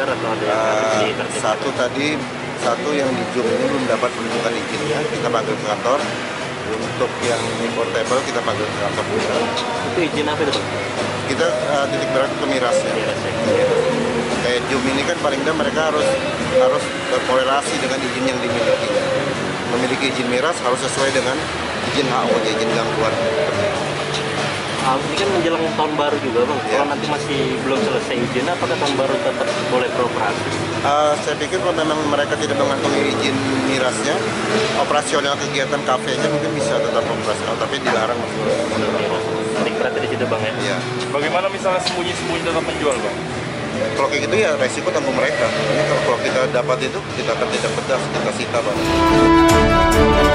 ada yang Uh, ditertibkan? satu tadi satu yang di Zoom ini belum dapat menunjukkan izinnya. Kita panggil ke kantor. Untuk yang ini portable kita panggil ke kantor juga. Itu izin apa itu kita uh, titik berat ke miras ya. Miras ya. kayak Zoom ini kan paling tidak mereka harus harus berkorelasi dengan izin yang dimilikinya. Memiliki izin miras harus sesuai dengan izin HO izin gangguan Ah, ini kan menjelang tahun baru juga Bang. Ya. Kalau nanti masih belum selesai izin, apakah tahun baru tetap boleh beroperasi? Uh, saya pikir kalau memang mereka tidak mengantongi izin mirasnya, operasional kegiatan kafenya mungkin bisa tetap operasional, tapi dilarang masuk Titik beratnya di situ Bang ya. Ya, Bagaimana misalnya sembunyi-sembunyi dalam penjual, Bang? kalau kayak gitu ya resiko tanggung mereka. Ini kalau, kalau kita dapat itu kita akan tidak pedas, kita sita banget.